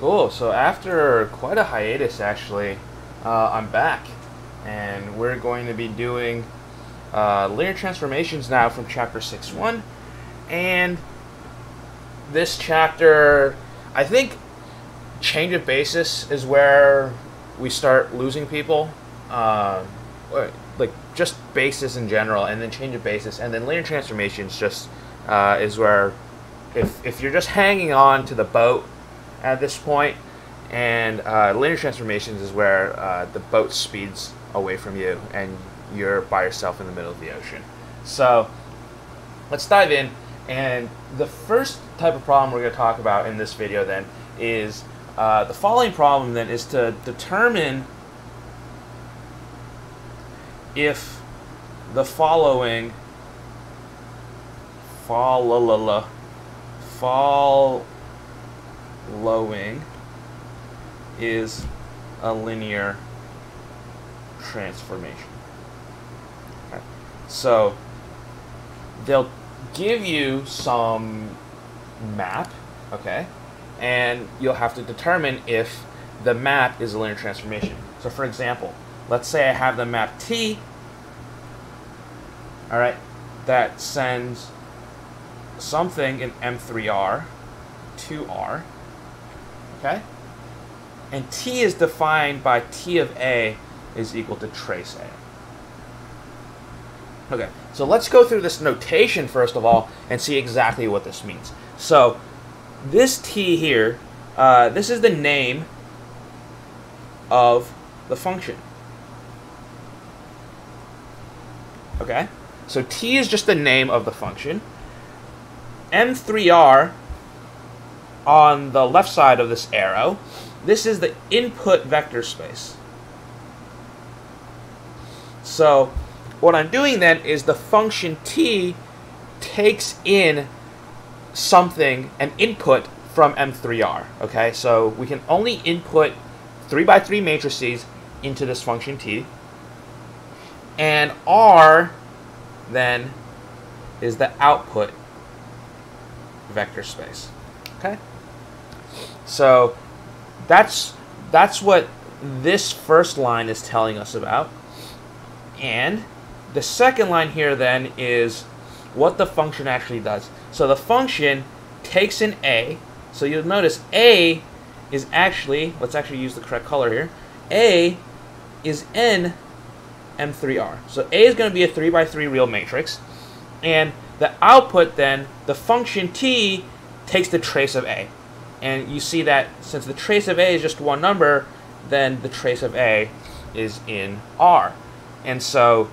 Cool. So after quite a hiatus, actually, uh, I'm back, and we're going to be doing uh, linear transformations now from chapter six one, and this chapter, I think, change of basis is where we start losing people. Uh, like just basis in general, and then change of basis, and then linear transformations just uh, is where if if you're just hanging on to the boat at this point, and uh, linear transformations is where uh, the boat speeds away from you and you're by yourself in the middle of the ocean. So let's dive in. And the first type of problem we're going to talk about in this video then is uh, the following problem then is to determine if the following follow following is a linear transformation. Okay. So they'll give you some map, okay, and you'll have to determine if the map is a linear transformation. So for example, let's say I have the map T, all right, that sends something in M3R to R, okay? And T is defined by T of A is equal to trace A. Okay, so let's go through this notation first of all and see exactly what this means. So this T here, uh, this is the name of the function. Okay, so T is just the name of the function. M3R on the left side of this arrow, this is the input vector space. So what I'm doing then is the function t takes in something, an input from M3R. Okay, so we can only input 3 by 3 matrices into this function t. And R then is the output vector space. Okay? So that's that's what this first line is telling us about. And the second line here then is what the function actually does. So the function takes an A. So you'll notice A is actually, let's actually use the correct color here. A is in M3R. So A is going to be a 3 by 3 real matrix. And the output then, the function T takes the trace of A. And you see that since the trace of A is just one number, then the trace of A is in R. And so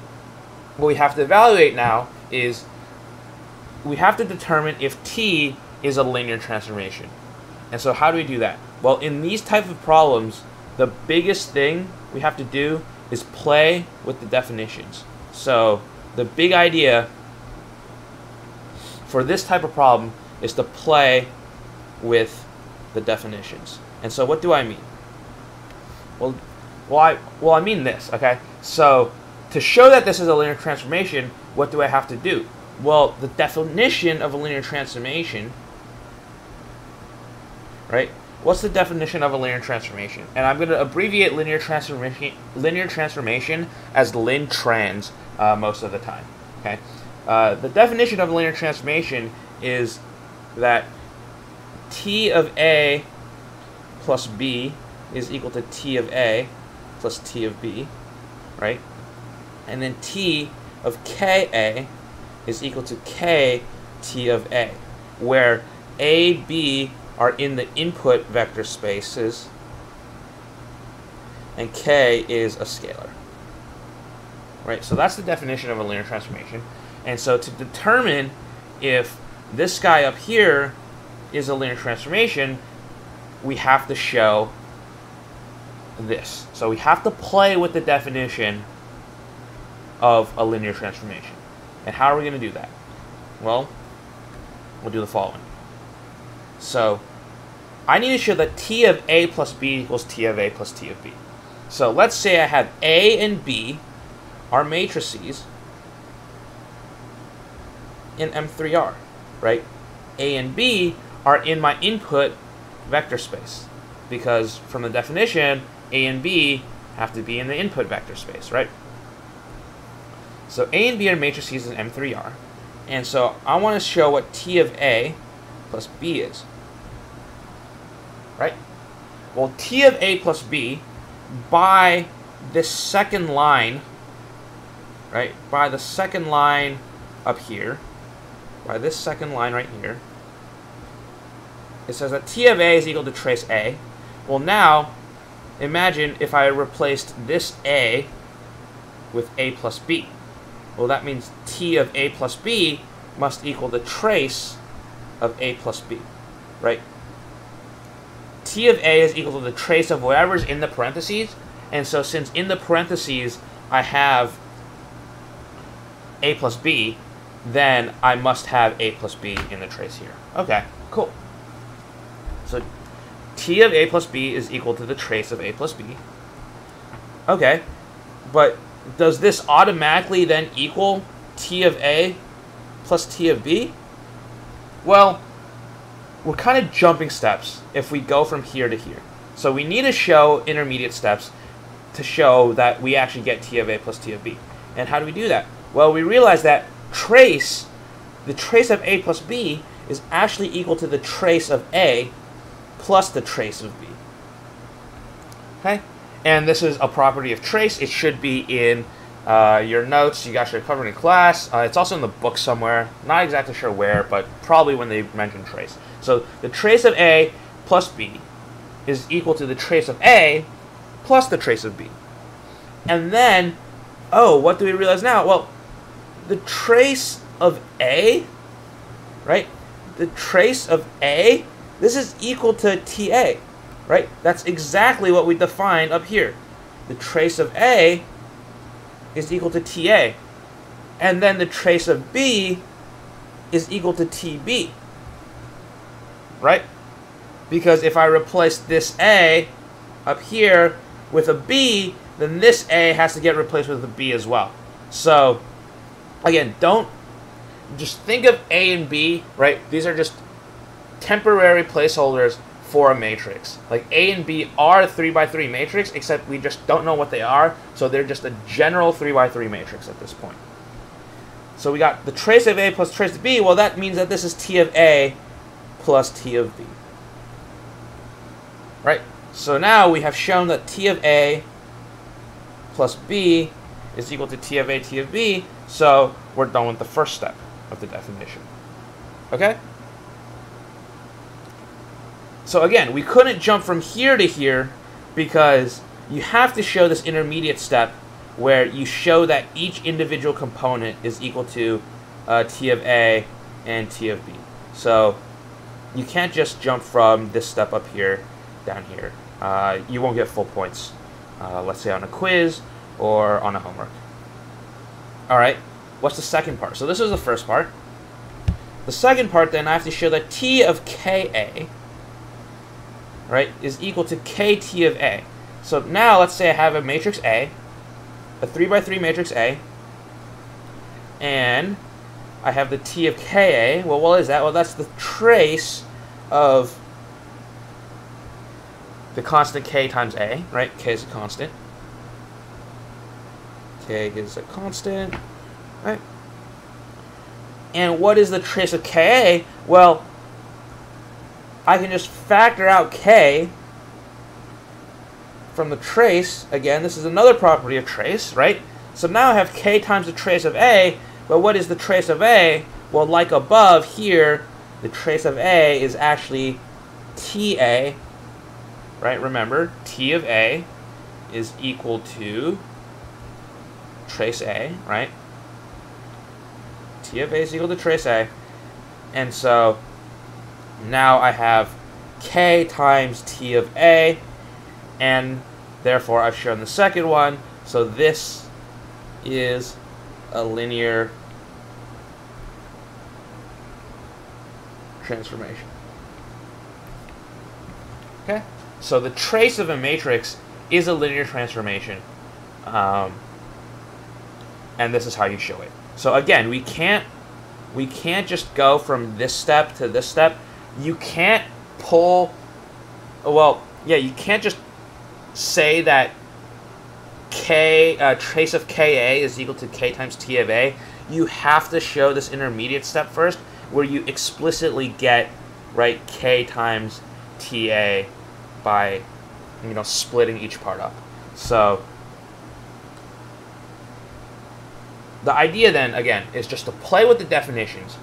what we have to evaluate now is we have to determine if T is a linear transformation. And so how do we do that? Well, in these type of problems, the biggest thing we have to do is play with the definitions. So the big idea for this type of problem is to play with the definitions. And so what do I mean? Well, well, I, well, I mean this, okay? So to show that this is a linear transformation, what do I have to do? Well, the definition of a linear transformation, right? What's the definition of a linear transformation? And I'm going to abbreviate linear transformation linear transformation as lin trans uh, most of the time. Okay. Uh, the definition of a linear transformation is that t of a plus b is equal to t of a plus t of b, right? And then t of ka is equal to k t of a, where a, b are in the input vector spaces, and k is a scalar. Right, so that's the definition of a linear transformation. And so to determine if this guy up here is a linear transformation, we have to show this. So we have to play with the definition of a linear transformation. And how are we going to do that? Well, we'll do the following. So I need to show that t of a plus b equals t of a plus t of b. So let's say I have a and b are matrices in M3R, right? A and B are in my input vector space. because from the definition, A and B have to be in the input vector space, right? So A and B are matrices in M3R. And so I want to show what T of A plus B is. Right? Well, T of A plus B by this second line, right? By the second line up here, by this second line right here, it says that T of A is equal to trace A. Well, now, imagine if I replaced this A with A plus B. Well, that means T of A plus B must equal the trace of A plus B, right? T of A is equal to the trace of whatever's in the parentheses, and so since in the parentheses I have A plus B, then I must have A plus B in the trace here. Okay, cool. So T of A plus B is equal to the trace of A plus B. Okay, but does this automatically then equal T of A plus T of B? Well, we're kind of jumping steps if we go from here to here. So we need to show intermediate steps to show that we actually get T of A plus T of B. And how do we do that? Well, we realize that trace, the trace of A plus B, is actually equal to the trace of A plus the trace of B. Okay? And this is a property of trace. It should be in uh, your notes. You guys should cover it in class. Uh, it's also in the book somewhere. Not exactly sure where, but probably when they mention trace. So the trace of A plus B is equal to the trace of A plus the trace of B. And then, oh, what do we realize now? Well, the trace of A, right? The trace of A, this is equal to TA right? That's exactly what we defined up here. The trace of A is equal to TA. And then the trace of B is equal to TB. Right? Because if I replace this A up here with a B, then this A has to get replaced with a B as well. So, again, don't just think of A and B, right? These are just temporary placeholders for a matrix. Like A and B are a 3 by 3 matrix, except we just don't know what they are, so they're just a general 3 by 3 matrix at this point. So we got the trace of A plus trace of B, well that means that this is T of A plus T of B. Right? So now we have shown that T of A plus B is equal to T of A, T of B, so we're done with the first step of the definition. Okay? So again, we couldn't jump from here to here because you have to show this intermediate step where you show that each individual component is equal to uh, T of A and T of B. So you can't just jump from this step up here down here. Uh, you won't get full points, uh, let's say on a quiz or on a homework. All right, what's the second part? So this is the first part. The second part, then, I have to show that T of KA right, is equal to kt of A. So now let's say I have a matrix A, a 3 by 3 matrix A, and I have the T of Ka. Well, what is that? Well, that's the trace of the constant K times A, right? K is a constant. K is a constant, right? And what is the trace of Ka? Well, I can just factor out k from the trace. Again, this is another property of trace, right? So now I have k times the trace of a, but what is the trace of a? Well, like above here, the trace of a is actually ta, right? Remember, t of a is equal to trace a, right? t of a is equal to trace a. And so now I have k times t of a, and therefore I've shown the second one, so this is a linear transformation. Okay? So the trace of a matrix is a linear transformation. Um, and this is how you show it. So again, we can't we can't just go from this step to this step you can't pull. Well, yeah, you can't just say that k uh, trace of ka is equal to k times t of a. You have to show this intermediate step first, where you explicitly get right k times ta by you know splitting each part up. So the idea then again is just to play with the definitions.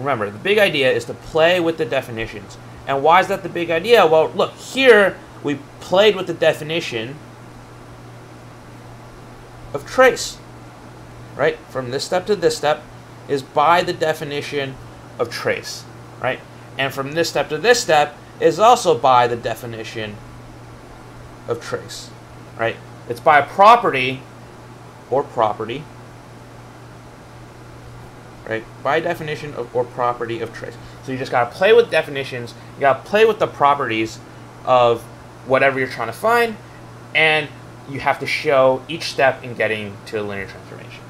Remember, the big idea is to play with the definitions. And why is that the big idea? Well, look, here we played with the definition of trace. Right? From this step to this step is by the definition of trace. Right? And from this step to this step is also by the definition of trace. Right? It's by a property or property right? By definition of, or property of trace. So you just got to play with definitions. You got to play with the properties of whatever you're trying to find, and you have to show each step in getting to a linear transformation.